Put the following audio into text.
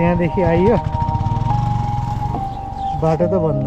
यहाँदेखि आइयो बाटो त बंद